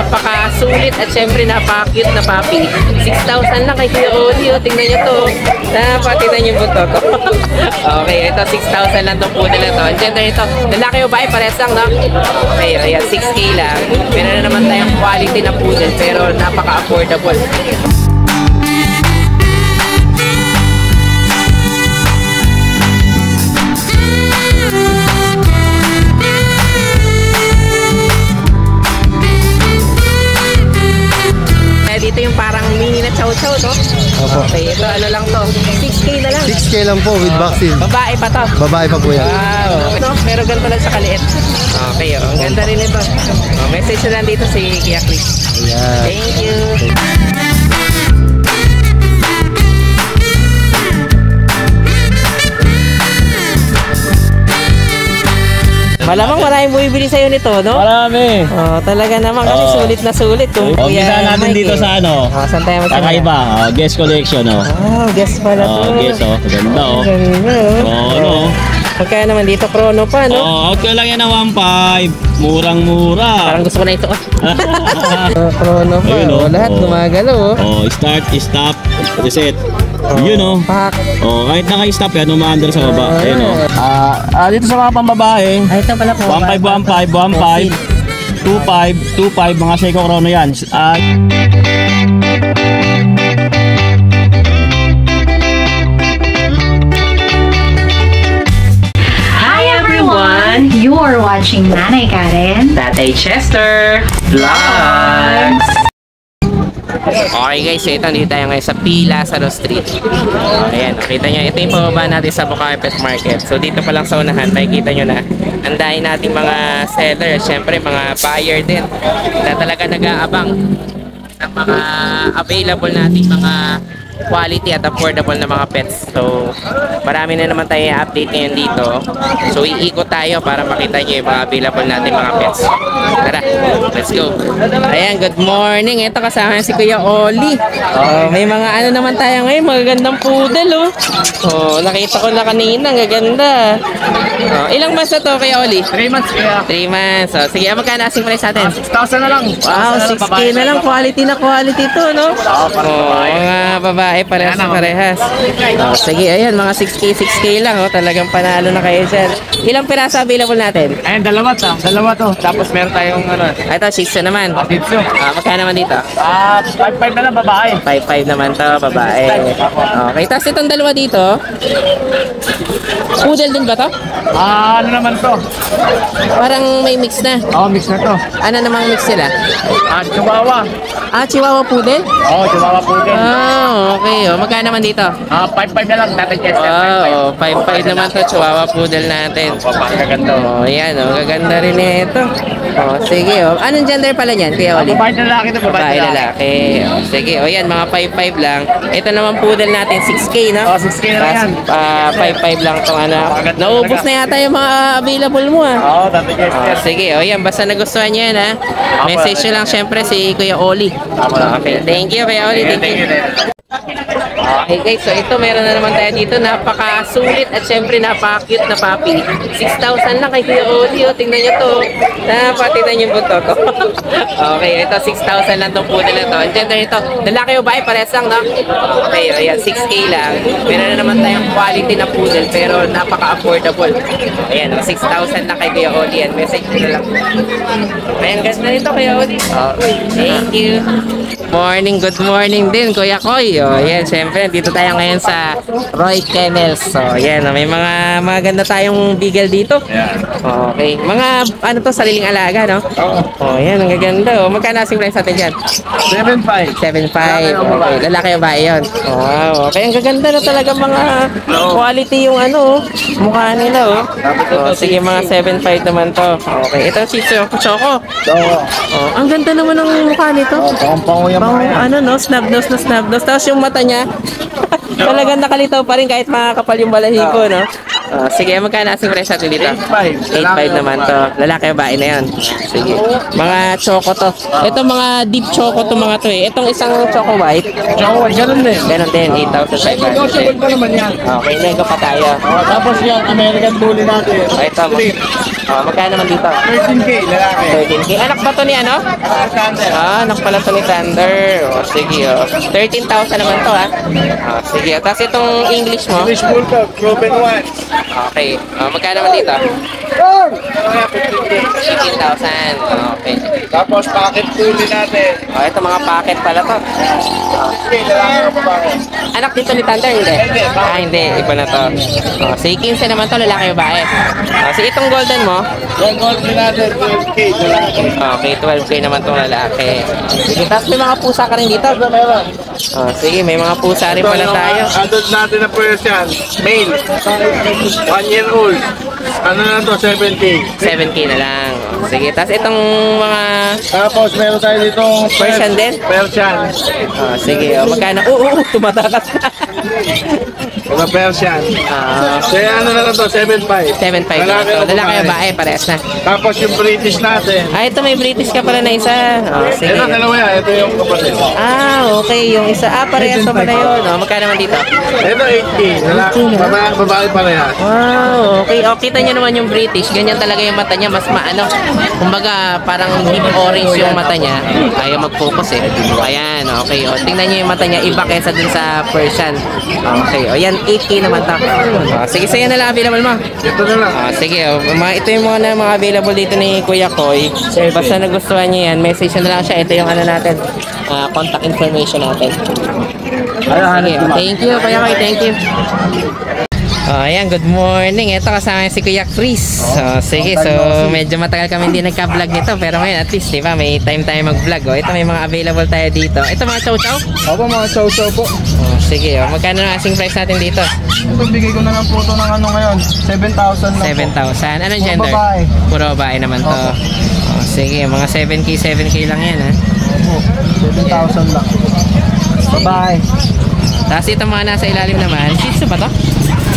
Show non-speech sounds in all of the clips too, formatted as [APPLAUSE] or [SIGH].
Napaka-sulit at syempre napaka-cute na puppy. 6,000 lang kay Kuya Oli. Oh. Tingnan nyo to. Napatinan yung buntot to. [LAUGHS] okay, ito 6,000 lang itong poodle na to. Ang gender ito, lalaki o bahay, pares lang, no? Okay, ayan, 6K lang. Meron na naman tayong quality na poodle pero napaka-affordable. Lang. 6K lang po with vaccine. Babae pa to. Babae pa po yan. Wow. Pero ganito lang sa kaliit. Okay, oh. Ang ganda rin ito. Oh, message na lang dito si Kuya Chris. Ayan. Thank you. Malamang maraming bumibili sa'yo nito, no? Marami. Oh, talaga naman kasi Oo. sulit na sulit. Kung O, Kuya umpisa natin Mike, dito eh. sa ano. Oh, saan tayo magsimula? Kakaiba. Oh, guest collection, oh. Oh, guess pala to. Oh, guess, oh. Ganda, oh. Ganda, oh. Oh, ano? Magkano naman dito, chrono pa, no? Oh, out ko lang yan ng 1.5. Murang-mura. Parang gusto ko na ito. [LAUGHS] Oh, chrono pa. Ayun, oh. oh. Lahat Oh. gumagalaw, oh. oh, start, stop, reset. Yun, oh. Pak. Oh, kahit naka-stop yan, umaandar sa baba. Ayun, oh. Ah, ah, dito sa mga pambabae, Ay, ito pala po. 1.5, 1.5, 1.5, 2.5, 2.5, mga Seiko Chrono yan. Ah, Hi everyone! You're watching Nanay Karen. Tatay Chester Vlogs. Okay guys, ito dito tayo ngayon sa P. Lazaro Street. Ayan, nakita nyo, ito yung pababa natin sa Bukaipet Market. So dito pa lang sa unahan, makikita nyo na, ang dahil nating mga seller, syempre mga buyer din, na talaga nag-aabang ng mga available nating mga quality at affordable na mga pets. So, marami na naman tayo i-update ngayon dito. So, iikot tayo para makita nyo yung mga available natin mga pets. Tara, let's go. Ayan, good morning. Ito kasama si Kuya Oli. Oh, may mga ano naman tayo ngayon, magagandang poodle, oh. Oh, nakita ko na kanina, ang gaganda. Oh, ilang months na to, Kuya Oli? 3 months kaya. 3 months. So, sige, magkano asking price natin? 6,000 na lang. Wow, 6K na lang. Quality na quality to, no? Oo, mga babae, parehas na parehas. Oh, sige, ayan, mga 6K, 6K lang, oh. Talagang panalo na kayo dyan. Ilang piraso available natin? Ayun, dalawa to. Dalawa to. Tapos meron tayong ano, Ah, Ito, 6 na naman. dito. Ah, magkano naman dito? Ah, 5-5 na lang babae. 5-5 naman to, babae. Okay, tapos itong dalawa dito. Poodle din ba to? Ah, ano naman to? Parang may mix na. Oh, mix na to. Ano namang mix sila? Ah, Chihuahua. Ah, Chihuahua Poodle? Oh, Chihuahua po din. Ah, okay. Oh, magkano naman dito? Ah, 5-5 na lang. Dati Chester, 5-5. Oh, 5-5 naman to Chihuahua Poodle natin. Papakaganda. Oh, yan. Oh, gaganda rin ito. Oh, sige. Oh. Anong gender pala niyan, Kuya Ah, Oli? babae na lalaki to, babae na lalaki. Oh, sige. O yan, mga 5-5 lang. Ito naman poodle natin, 6K, no? Oh, 6K na lang yan. Ah, 5-5 lang itong ano. Naubos na yata yung mga available mo, ah. Oh, dati Chester. Oh, sige, o yan, basta nagustuhan niyo yan, ha? Message nyo lang syempre si Kuya Oli. Okay, thank you, Kuya Oli. Thank you. Okay guys, so ito meron na naman tayo dito. Napaka-sulit at syempre napaka-cute na puppy. 6,000 lang kay Kuya Oli. Oh. Tingnan nyo to. Napatinan yung bunto to. [LAUGHS] okay, ito 6,000 lang tong poodle na to. Ang gender nito, lalaki o bahay, pares lang, no? Okay, ayan, 6K lang. Meron na naman tayong quality na poodle pero napaka-affordable. Ayan, oh, 6,000 lang kay Kuya Oli. Yan, message nyo na lang. Ayan, ganda nito Kuya Oli. Okay, thank you. Morning, good morning din, Kuya Koy. O, yan, syempre, dito tayo ngayon sa Roy Kennels. So, yan, oh, may mga maganda tayong beagle dito. Okay. Mga, ano to, sariling alaga, no? Oo. Oh, yan, ang gaganda. Oh. Magkano asing price natin dyan? 7-5. 7.5. Okay, lalaki o ba yun? Wow, okay. Ang gaganda na talaga mga quality yung ano, oh. mukha nila, oh. oh sige, mga 7.5 naman to. Okay, ito si Choco. Choco. Oo. Oh, ang ganda naman ng mukha nito. Yung Pang, mga yan. ano no, snub nose na snub nose. Tapos yung mata niya, [LAUGHS] talagang nakalitaw pa rin kahit makakapal yung balahibo, no? Oh, sige, magkano asing price natin dito? 8.5. 8.5 naman to. Lalaki babae na yan. Sige. Mga choco to. Ito mga deep choco to mga to eh. Itong isang choco white, Choco, ganun din. ganun din, 8,500. Negotiable pa naman yan. Okay, nego pa tayo. Tapos yan, American Bully natin. Oh, ito, Oh, magkano naman dito? 13K, lalaki. 13K. Anak ba to ni ano? Alexander. Ah, anak pala to ni Thunder. O, sige, o. 13,000 naman to, ha? Ah, sige. Tapos itong English mo? English Bulldog, Proven One. Okay. Ah, magkano naman dito? Mga 15K. 18,000. Okay. Tapos packet tuli natin. Oh, ito mga packet pala to. 15K, lalaki o babae. Anak dito ni Thunder, hindi? Hindi. Ah, hindi. Iba na to. Oh, sige, 15 naman to, lalaki o babae. Oh, sige, itong golden mo? Yung gold natin, 12K, lalaki. Okay, 12K naman tong lalaki. Sige, tapos may mga pusa ka rin dito? Meron. Oh, sige, may mga pusa rin pala tayo. Adult natin na Persian, male. One year old. Ano na to, 7K. 7K na lang. Oh, sige, tapos itong mga Tapos meron tayo dito Persian din? Persian. Ah, sige, oh, magkano? Oo, oo, tumatakas na. [LAUGHS] Mga Persian. Ah, Kaya ano na lang to, 7.5. 7.5 na Lalaki o Lalaki babae? babae, parehas na. Tapos yung British natin. Ah, ito may British ka pala na isa. Oh, sige. Ito, dalawa yan. Ito yung kapatid. Ah, okay. Yung isa. Ah, parehas pa pala yun. Oh, magkano naman dito? Ito 8K. Lalaki, babae, babae parehas. Wow, okay. O, kita nyo naman yung British. Ganyan talaga yung mata niya. Mas maano. Kumbaga, parang deep orange yung mata niya. Ayaw mag-focus eh. Ayan, okay. O, tingnan nyo yung mata niya. Iba kesa dun sa Persian. Okay. O, yan. 8K naman to. O, sige, sa'yo na lang available mo. Ito na lang. Ah, sige, oh, mga, ito yung mga, na, mga available dito ni Kuya Koy. Basta nagustuhan niya yan, message na lang siya. Ito yung ano natin, ah, contact information natin. Sige, thank you Kuya Koy, thank you. Oh, ayan, good morning. Ito kasama si Kuya Chris. So, sige, so medyo matagal kami hindi nagka-vlog nito. Pero ngayon, at least, di ba, may time tayo mag-vlog. Oh. Ito may mga available tayo dito. Ito mga chow-chow? Opo mga chow-chow po. Oh, sige, oh. magkano ang asking price natin dito? Ito bigay ko na lang po ito ng ano ngayon. 7,000 lang po. 7,000. Anong Puro gender? babae. Puro babae naman to. Opo. Oh, sige, mga 7K, 7K lang yan ha. Opo. 7,000 lang. Babae. Tapos ito mga nasa ilalim naman, Shih Tzu ba to?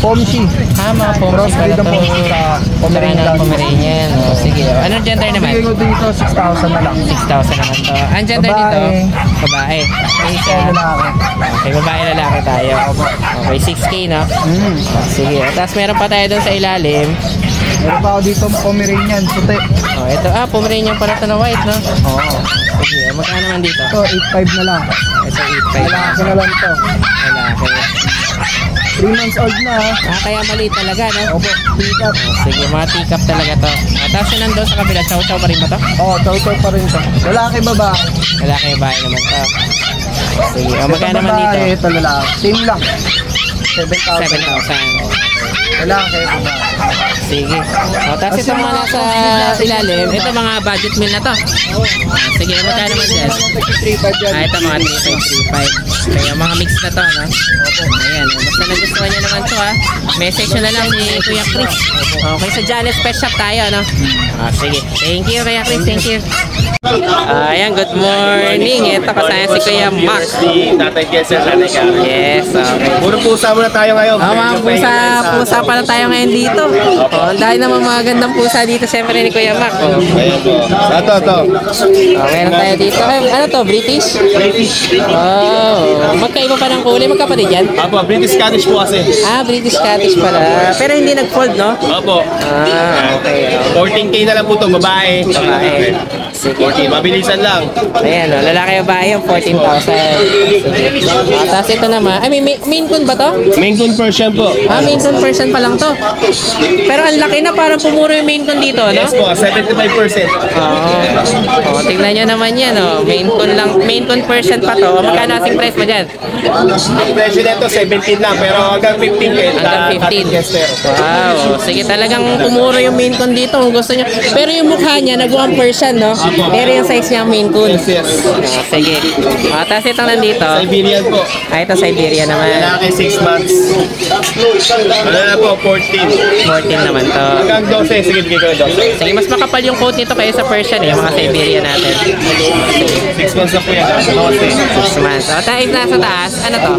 Pomshi. Ah, mga breed pala to. Pomeranian. Pomeranian. Pomeranian. Oh, sige. Oh. Anong gender naman? Bigay ko dito 6,000 na lang. 6,000 naman to. Ang gender Babae. dito? Babae. Okay, Ito siya. lalaki. Okay, babae lalaki tayo. Okay, 6K no? Mm. Oh, sige. Tapos meron pa tayo doon sa ilalim. Meron pa ako dito Pomeranian. Puti. Oh, ito. Ah, Pomeranian pala to na white no? Oo. Sige. oh, Magkano naman dito? Ito 8,500 na lang. Ito 8,500. Lalaki na lang to. Lalaki. 3 months old na ha. Ah, kaya maliit talaga, no? Opo. Pick-up. Sige, mga teacup talaga to. At tapos yun nandun sa kabila, chow-chow pa rin ba to? Oo, chow-chow pa rin to. Lalaki babae. Lalaki babae naman to. Sige, o magkano naman dito? Babae, Ito lalaki. Same lang. 7,000. 7,000. Lalaki. babae. Sige. O, tapos ito mga nasa ilalim, ito mga budget meal na to. Sige, magkano naman dyan? 3,500 yan. Ah, ito mga 3535. Kaya mga mix na to, no? Opo. Ayan, o, basta nagustuhan nyo naman to, ha? Message nyo na lang si Kuya Chris. Okay, sa Janice Pet Shop tayo, no? Ah, sige. Thank you, Kuya Chris. Thank you. Ah, ayan, good morning. Ito kasama si Kuya Mark. Si Tatay Kessel. Yes, okay. Puro pusa muna tayo ngayon. Oh, mga pusa, pusa pala tayo ngayon dito. Oh, ang dahil naman mga gandang pusa dito, siyempre ni Kuya Mark. Oh. Ayan po. Ito, ito. Oh, meron tayo dito. Ay, ano to, British? British. Oh, magkaiba pa ng kulay, magkapatid yan? Apo, British Scottish po kasi. Ah, British Scottish pala. Pero hindi nag-fold, no? Opo. Ah, okay. oh. 14K na lang po ito, babae. Babae. Sige. 14, mabilisan lang. Ayan, oh, lalaki o yung 14,000. Sige. Ah, tapos ito naman, ay, may main, main coon ba to? Main Coon Persian po. Ah, main coon person pa lang to. Pero ang laki na, parang pumuro yung main coon dito, no? Yes po, 75%. Oo. Oh, tingnan nyo naman yan, oh. Main con lang, main con person pa to. Magkano asing price mo dyan? Ang presyo nito, 17 lang, pero hanggang 15K. Hanggang 15. Wow. Sige, talagang pumuro yung main con dito kung gusto nyo. Pero yung mukha niya, nagawang person, no? Pero yung size niya, main con. Yes, yes. Ah, sige. Ah, tapos itong nandito. Siberian po. Ah, ito Siberia naman. Lalaki 6 months. Ano na po, 14. 14 naman to. Hanggang 12, sige, bigay ko na 12. Sige, mas makapal yung coat nito kaya sa Persian eh, yung mga Siberia natin. 6 months na po yan. Ano kasi? Six months. O, tayo nasa taas. Ano to?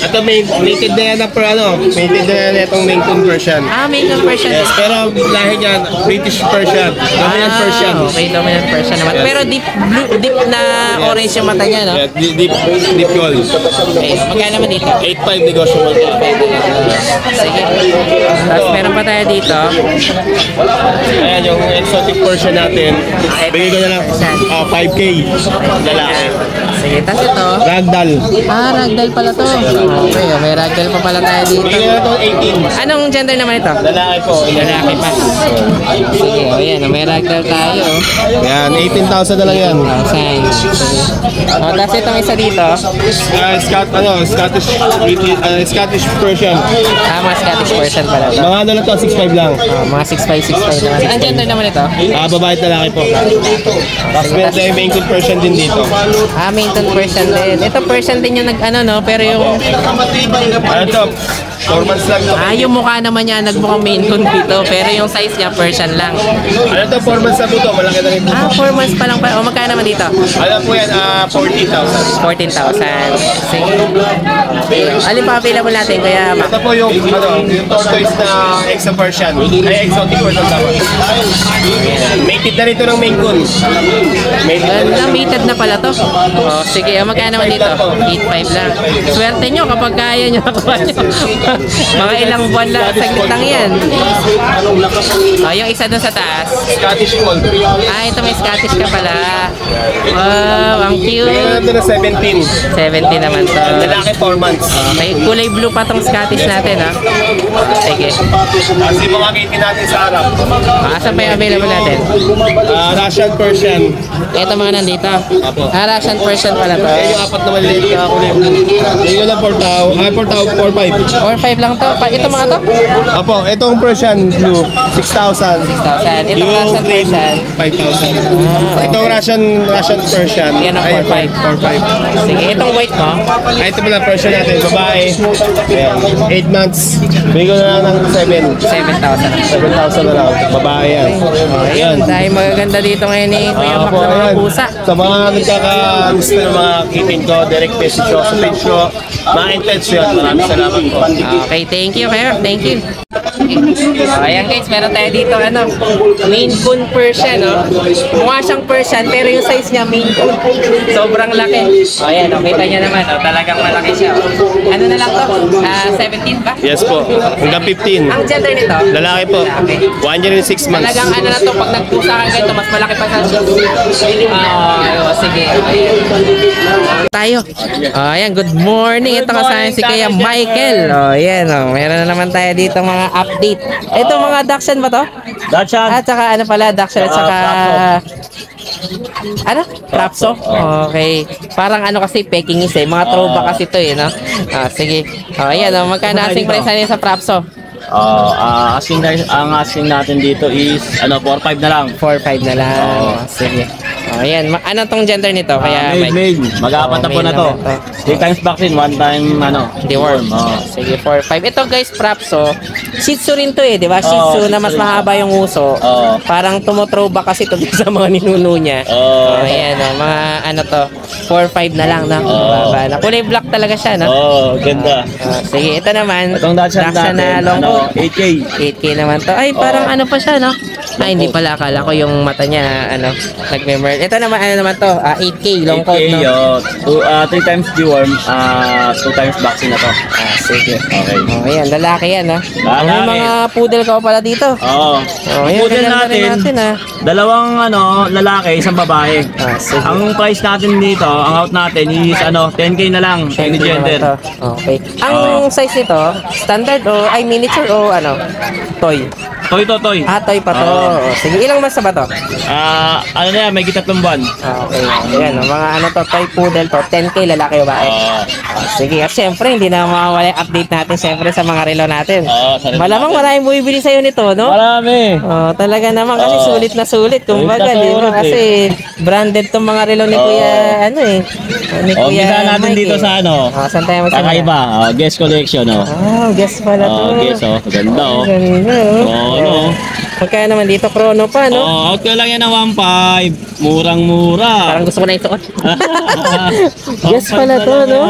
Ito, main, native na yan na per ano, native na yan itong main conversion. Ah, main con Persian. Yes, pero lahi niyan, British Persian. Dominant Ah, Persian. Okay, dominant Persian naman. Pero deep blue, deep na orange yung mata niya, no? Yeah, deep, deep, deep gold. Okay, magkano naman dito? 8.5 negotiable. Sige. Tapos meron pa tayo dito. Ayan, yung exotic version natin. Bigay ko na lang ah, 5K. Lalaki. Sige, tas ito. Ragdoll. Ah, ragdoll pala to. Okay, oh, may ragdoll pa pala tayo dito. Bigay na to 18. Anong gender naman ito? Lalaki po. Lalaki pa. Sige, oh, yan. oh, May ragdoll tayo. oh. Yan, 18,000 na lang yan. Oh. Oh, tapos itong isa dito. Uh, Scott, ano, Scottish, uh, Scottish Persian. Ah, mga Scottish person pala to. Mga ano lang to, 6'5 lang. Oh, mga 6'5", 6'5", naman. Ang gender naman ito? Ah, babae at lalaki po. Tapos meron tayong main coon Persian din dito. Ah, Mainton person din. Ito person din yung nag-ano, no? Pero yung... Ano to? 4 months lang to. Ah, yung mukha naman niya nagmukhang Mainton dito. Pero yung size niya, person lang. Ano to? 4 months na po to. Malaki na rin po. Ah, 4 months pa lang pa. O, magkano naman dito? Ano po yan? Ah, 40,000. 14,000. Sige. Alin pa available natin, Kuya Mac? Ito po yung, ano, yung tortoise na Exa Persian. Ay, exotic Persian tawag. Mated na rito ng main coon. Mated na. Ah, mated na pala to. Oh, sige, oh, magkano naman dito? 8.5 lang. Swerte nyo kapag kaya nyo [LAUGHS] nakuha nyo. Mga ilang buwan lang, saglit lang yan. Oh, yung isa dun sa taas. Scottish Fold. Ah, ito may Scottish ka pala. Wow, ang cute. natin na 17. 70 naman to. Lalaki 4 months. May kulay blue pa tong Scottish natin, ha? Sige. Kasi mga kitin natin sa harap. Ah, Asan pa yung available natin? Ah, Russian Persian. Ito mga nandito. Ah, Russian person pala to. Ayan yung apat na maliliit na kulit. Bigyan na 4 tao. Ay, 4 tao, 4 5. Or 5 lang to. Pa, ito mga to? Apo, itong Persian blue, 6,000. 1,000. Ito Yung Russian person. 5,000. Itong Russian Russian Persian. Yan ang 4-5. 4,500. Sige, itong white mo. Ay, ito pala Persian natin, babae. Ayan, 8 months. Bigyan ko na lang ng 7. 7,000. 7,000 na lang. Babae yan. Ayan, dahil magaganda dito ngayon ni Kuya Ah, Mac ng mga pusa. Sa mga nagkakagusto ng mga kitin ko, direct message ko sa page ko. Mga intention. Maraming salamat po. Okay, thank you, Kuya. Thank you. So, ayan guys, meron tayo dito ano, Maine Coon Persian, no? Mukha siyang Persian, pero yung size niya Maine Coon. Sobrang laki. O, ayan, oh, kita niyo naman, oh, talagang malaki siya. oh. Ano na lang to? Ah, 17 ba? Yes po. Hanggang 15. Ang gender nito? Lalaki po. 1 year and 6 months. Talagang ano na to, pag nagpusa ka ganito, mas malaki pa sa Ah, oh, sige. Tayo. Oh, ayan, good morning. Ito kasama si Kuya Michael. Oh, ayan, oh. Meron na naman tayo dito mga update. Ito mga Dachshund ba to? Dachan. At saka ano pala, Dachshund at saka... Ano? Rapso? Okay. Parang ano kasi, Pekingese eh. Mga throwback kasi to eh, no? Ah, sige. Oh, ayan, oh. Magkano asing price na yun sa Rapso? Oh, ah asking ang asking natin dito is ano 4-5 na lang. 4-5 na lang. Oo. Sige. Oh, ayan. Ano tong gender nito? Kaya Kaya made, Mike? made. Mag-aapat na Oo, po na to. 3 times vaccine, 1 time ano. Deworm. Oo. Sige, 4-5. Ito guys, Prapso. Shih Tzu rin to eh, di ba? Shih Oo, Tzu Shih na Tzu mas rin mahaba yung uso. Oo. Parang tumothrowback kasi to [LAUGHS] sa mga ninuno niya. Oo. Oh, ayan, oh, mga ano to, 4-5 na lang, no? Oo. Mababa na. Kulay black talaga siya, no? Oh, ganda. Ah, sige, ito naman. Itong Dachshund Dachshund natin, na long ano, coat. 8K. 8K naman to. Ay, parang ano pa siya, no? Ay, hindi pala. Akala ko yung mata niya, ano, nag-memor. Ito naman, ano naman to? Ah, 8K, long coat, 8K, no? oh. Two, ah, 3 times deworm, ah 2 times vaccine na to. Ah, sige. Okay. Oh, ayan, lalaki yan, ha? Lalaki. May mga poodle ka pa pala dito. Oo. Oh, ayan, Poodle rin natin, natin, ha? dalawang ano, lalaki, isang babae. Ah, sige. Ang price natin dito, ang out natin is ano, 10k na lang, any naman gender. to. Okay. Ang size nito, standard o, ay miniature o ano? Toy. Toy to, toy. Ah, toy pa to. Oo. Oh, Sige, ilang months na ba to? Ah, ano na yan, may gitatlong buwan. Ah, okay. Ayan, oh, mga ano to, toy poodle to. 10k lalaki o babae. Ah, sige, at syempre, hindi na mawawala yung update natin syempre sa mga relo natin. Oo, sa relo Malamang natin. maraming bumibili sa'yo nito, no? Marami. Oh, talaga naman kasi Oo. sulit na sulit kumbaga, Sulit na di ba? sulit, eh. Kasi branded tong mga relo ni Oo. Kuya ano eh. Ni O, Kuya umpisa natin Mike, dito eh. sa ano, Ah, saan tayo magsimula? kakaiba, oh, guest collection, oh. Ah, guess pala to. Oh, guess, oh. Ganda, oh. Ganda, oh. Oo? Magkano naman dito, chrono pa, no? Oh, out ko lang yan ng 1.5. Murang-mura. Parang gusto ko na isuot. [LAUGHS] Yes pala to, no?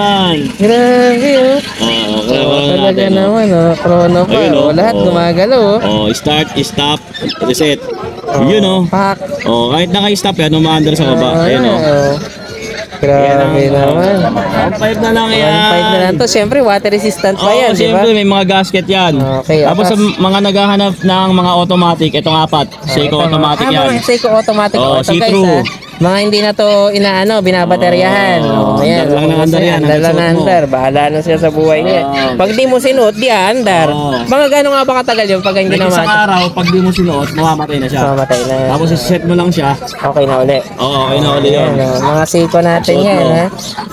Grabe, oh. Oo, Oh, oh, talaga natin, oh. naman, oh. Chrono pa, Ayun, oh. oh. Lahat Oh. gumagalaw, oh. Oh, start, stop, reset. Yun, oh. Pak. Oh, kahit naka-stop yan, umaandar sa baba. Oh, Ayun, oh. oh. Grabe naman. 1.5 na lang yan. 1.5 na lang to. Siyempre, water resistant pa Oo, yan, di ba? siyempre may mga gasket yan. Okay, Tapos atas. sa mga naghahanap ng mga automatic, itong apat. Seiko Ito, automatic ah, yan. mga Seiko automatic Oo, auto, guys, see-through. ha? Mga hindi na to inaano, binabateryahan. Oh, ayan. andar lang ng andar yan, Andar lang ng andar. Bahala na siya sa buhay niya. Oo. Pag di mo sinuot, di andar. Oo. Mga gano'n nga ba katagal yun pag hindi Like isang araw, pag di mo sinuot, mamamatay na siya. Mamatay na. Tapos set mo lang siya. Okay na uli. Oo, okay na ulit yun. Ayan, oh, mga Seiko natin Suot yan, mo. ha?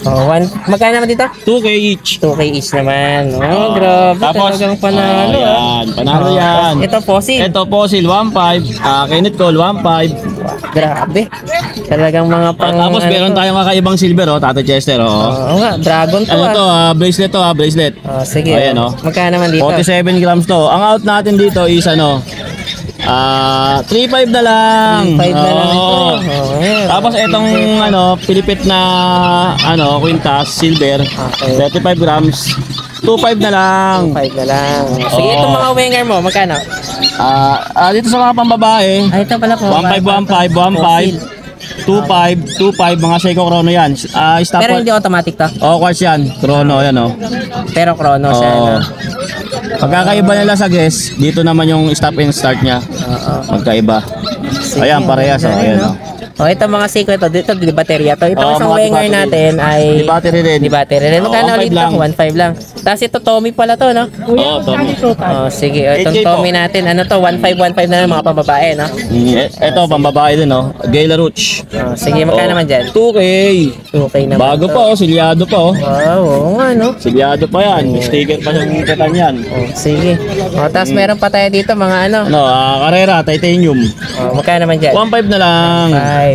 Oh, one, magkano naman dito? 2K each. 2K each naman. Oh, grabe. Tapos, talagang panalo. oh, ah. yan. Panalo Oh, yan. Ito, fossil. Ito fossil 1.5, ah Kenneth Cole 1.5. Grabe. Talagang mga Ah, pang... tapos ano meron to. tayong kakaibang silver oh, Tata Chester oh. Oo nga, dragon to Ano ah. to, ah, bracelet to, ah, bracelet. Oh, sige. Ayan, oh. oh. Magkano naman dito? 47 grams to. Ang out natin dito is ano, ah 3.5 na lang. 5 na lang ito. Oh. Tapos itong ano, Pilipit na ano, quintas, silver, Okay. 35 grams. 2.5 na lang. 5 na lang. Sige, Oo. itong mga winger mo, magkano? Ah, ah, dito sa mga pambabae, Ay, ito pala po. 1515, 15, 25, 25 mga Seiko Chrono yan. Ah, stop Pero hindi automatic to. Oh, quartz yan. Chrono yan oh. Pero chrono siya. Oo. no? Pagkakaiba nila sa guess, dito naman yung stop and start niya. Oo. Magkaiba. Ayan, parehas oh. Ayan no? oh. Oh, ito mga Seiko ito. Dito, di baterya to. Ito Oo, isang di-battery. natin ay... Di battery rin. Di battery rin. Magkano 1.5 ulit lang. lang? 1.5 lang. Tapos ito Tommy pala to, no? Oo, Tommy. Oh, sige. Oh, itong 8K po. Tommy natin. Ano to? 1.5, 1.5 na lang mga pababae, no? Mm, e- Eto, pambabae din oh. Gayla Rouge. Oh, sige, magkano naman dyan? 2K. Okay naman Bago to. pa oh, silyado pa oh. Wow, oo nga, no? Silyado pa yan. May sticker pa siyang kitan yan. Oh, sige. Oh, tapos meron pa tayo dito mga ano. Ano, ah, Carrera, titanium. Oh, magkano naman dyan? 1.5 na lang.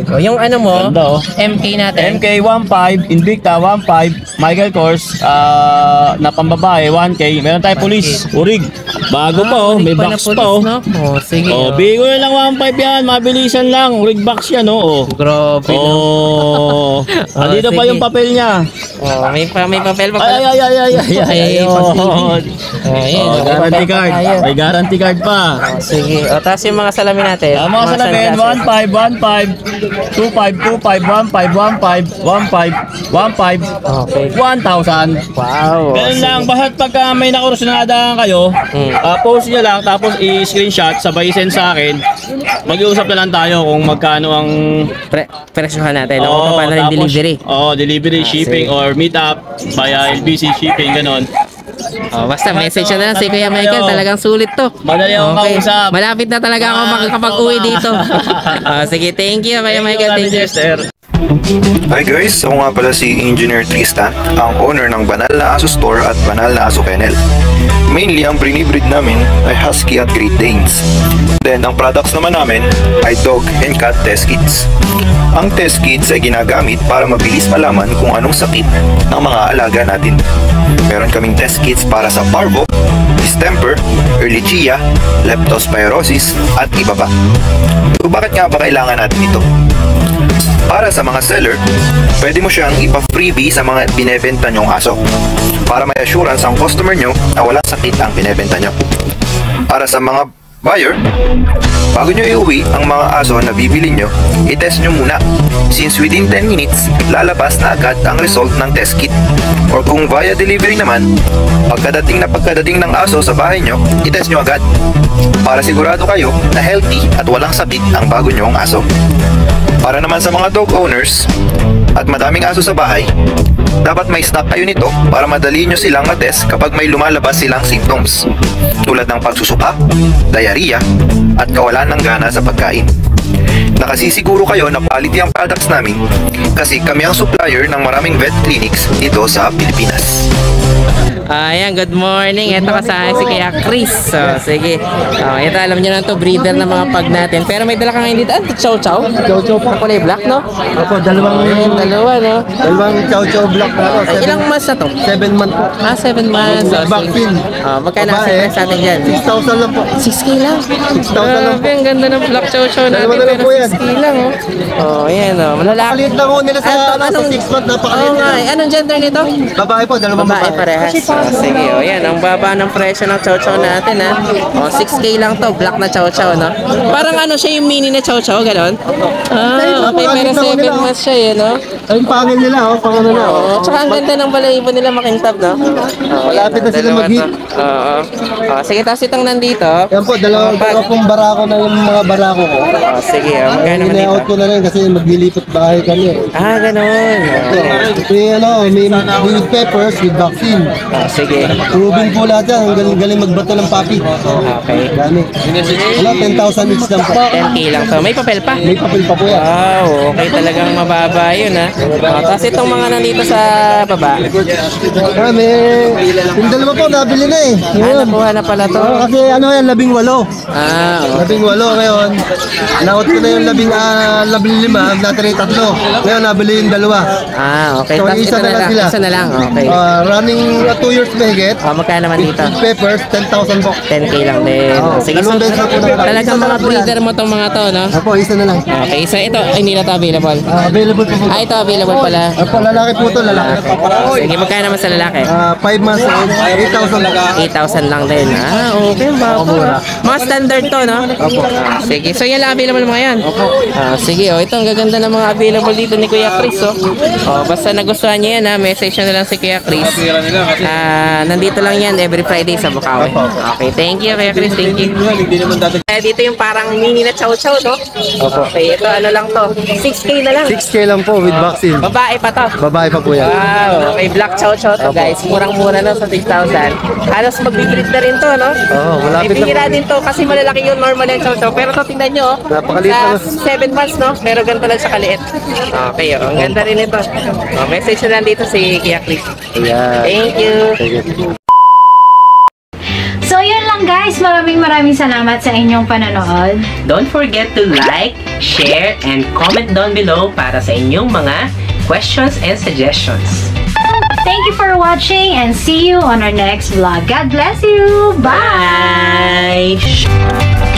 5. Oh, yung ano mo, Ganda, oh. MK natin. MK 1.5, Invicta 1.5, Michael Kors ah, na pambabae 1K. Meron tayo police, urig. Bago pa oh, may Urig na box pa oh. No? Oh, sige. Oh, Oh, bigo na lang 1.5 yan, mabilisan lang. Urig box yan oh. oh. Grabe, no? Oh. [LAUGHS] Oh, Andito pa sige. yung papel niya. Oh, may, pa, may papel pa Ay ay pala. ay ay ay ay. Ay, [LAUGHS] ay, pag-ibig. ayun. Oh, ayan. Oh, may guarantee card. tayo. May guarantee card pa. Oh, sige. O, tapos yung mga salamin natin. Ah, mga salamin, sunglasses. 1.5, 1.5, 2.5, 2.5, 1.5, 1.5, 1.5, 1.5, Okay. 1,000. Wow. Ganun lang, bahat pagka may nakursunadaan kayo, Mm. ah, post nyo lang, tapos i-screenshot, sabay send sa akin. Mag-iusap na lang tayo kung magkano ang... Pre presyohan natin. Oo, paano tapos- delivery? Oo, delivery, shipping, sige. or meet up via LBC shipping, ganon. Oh, basta message na lang si Kuya Michael. Talagang sulit to. Madali akong kausap. Malapit na talaga ako Ah, makakapag-uwi dito. oh, [LAUGHS] sige, thank you Kuya Michael. Thank you. Chester. Hi guys, ako nga pala si Engineer Tristan, ang owner ng Banal na Aso Store at Banal na Aso Kennel. Mainly, ang brinibreed namin ay Husky at Great Danes. Then, ang products naman namin ay Dog and Cat Test Kits. Ang test kits ay ginagamit para mabilis malaman kung anong sakit ng mga alaga natin. Meron kaming test kits para sa parvo, distemper, ehrlichia, leptospirosis, at iba pa. So, bakit nga ba kailangan natin ito? Para sa mga seller, pwede mo siyang ipa-freebie sa mga binebenta nyong aso para may assurance ang customer nyo na walang sakit ang binebenta nyo. Para sa mga buyer, bago nyo iuwi ang mga aso na bibili nyo, itest nyo muna since within 10 minutes, lalabas na agad ang result ng test kit. Or kung via delivery naman, pagkadating na pagkadating ng aso sa bahay nyo, itest nyo agad para sigurado kayo na healthy at walang sakit ang bago nyong aso. Para naman sa mga dog owners at madaming aso sa bahay, dapat may stock kayo nito para madali nyo silang matest kapag may lumalabas silang symptoms tulad ng pagsusuka, diarrhea, at kawalan ng gana sa pagkain. Nakasisiguro kayo na quality ang products namin kasi kami ang supplier ng maraming vet clinics dito sa Pilipinas. Ayan, good morning. Ito kasama si Kuya Chris. So, sige. Oh, ito, alam niyo na to breeder ng mga pag natin. Pero may dala ka ngayon dito. Ano, chow chow? Chow chow pa. kulay black, no? Opo, dalawang, Ayan, dalawa, no? dalawang chow chow block na ako. Ay, ilang months na to? 7 month po. Ah, 7 months. So, Vaccine. Oh, magkano ang Babae. price natin dyan? 6,000 lang po. 6K lang. 6,000 lang po. Ang ganda ng black chow chow natin. Dalawa na lang Pero po yan. 6K lang, oh. Oh, ayan, oh. Malalaki. Napakaliit lang ho nila sa, Ano- ano, sa anong- 6 month. Oo Napakaliit nga, nila. eh. Anong gender nito? Babae po, dalawang Babae babae. Parehas. Oh, sige, oh, yan. Ang baba ng presyo ng chow chow natin, ha. Oh, 6K lang to. Black na chow chow, no? Parang ano siya yung mini na chow chow, gano'n? Ah, okay. Pero 7 months siya, eh, no? Ayun, pangin nila, oh. Pang ano na, oh. Tsaka ang ganda ng balahibo nila makintab, no? Oo, Malapit na sila mag-hit. Oo. Oo, sige, tapos itong nandito. Yan po, dalawa, Pag- dalawa pong barako na yung mga barako ko. Oo, sige, oh, magkano naman Ina-out dito? ko na rin kasi maglilipat bahay kami. eh. Ah, ganun. So, may ano, may with peppers, with vaccine. Oh, sige. Proven po lahat yan. Ang galing-galing magbato ng papi. Okay. Dami. Wala, 10,000 each lang po. 10k lang to. May papel pa. May papel pa po yan. Wow, okay talagang mababa yun ha. Oh, tapos itong mga nandito sa baba. Ah, may, yung dalawa po, nabili na eh. Ah, nakuha na pala to. Oh, kasi ano yan, labing walo. Ah, oh. Labing walo ngayon. Naot ko na yung labing, ah, labing lima, natin yung tatlo. Ngayon, nabili yung dalawa. ah okay. So, Tapos isa ito na na lang lang. sila. Isa na lang, okay. Ah, running 2 years mahigit. Oh, magkano naman dito? With peppers, 10,000 po. 10k lang din. Oo. Sige, so, Dalawang beses na na- talagang na mga breeder mo tong mga to, no? Apo, isa na lang. Okay, isa ito. Ay, hindi na to available. Ah, available po po. Ah, ito available pala. Apo, lalaki po to, lalaki. Sige, magkano naman sa lalaki? Ah, 5 months old, 8,000 lang. 8,000 lang din. Ah, okay. Baba. Mga standard to, no? Opo. sige. So, yan lang available mga yan. Opo. Ah, sige, oh. Ito, ang gaganda ng mga available dito ni Kuya Chris, oh. oh basta nagustuhan niyo yan, ha. Message nyo na lang si Kuya Chris. Ah, nandito lang yan every Friday sa Bukawi. Okay, thank you, Kuya Chris. Thank you. Kaya dito yung parang mini na chow-chow, no? Opo. Okay, ito, ano lang to. 6K na lang. 6K lang po with vaccine. Babae pa to. Babae pa po yan. Wow, okay, black chow chow to guys. Murang-mura na sa 6,000. Halos magbibreed na rin to, no? Oo, malapit May bihira din to kasi malalaki yung normal yung chow chow. Pero to, tingnan nyo, oh. Napakaliit sa lang. 7 months, no? Pero ganito lang siya kaliit. Okay, oh. Ang ganda rin ito. Oh, message na lang dito si Kuya Chris. Ayan. Thank you. Yun lang guys. Maraming maraming salamat sa inyong panonood. Don't forget to like, share, and comment down below para sa inyong mga questions and suggestions. Thank you for watching and see you on our next vlog. God bless you. Bye! Bye!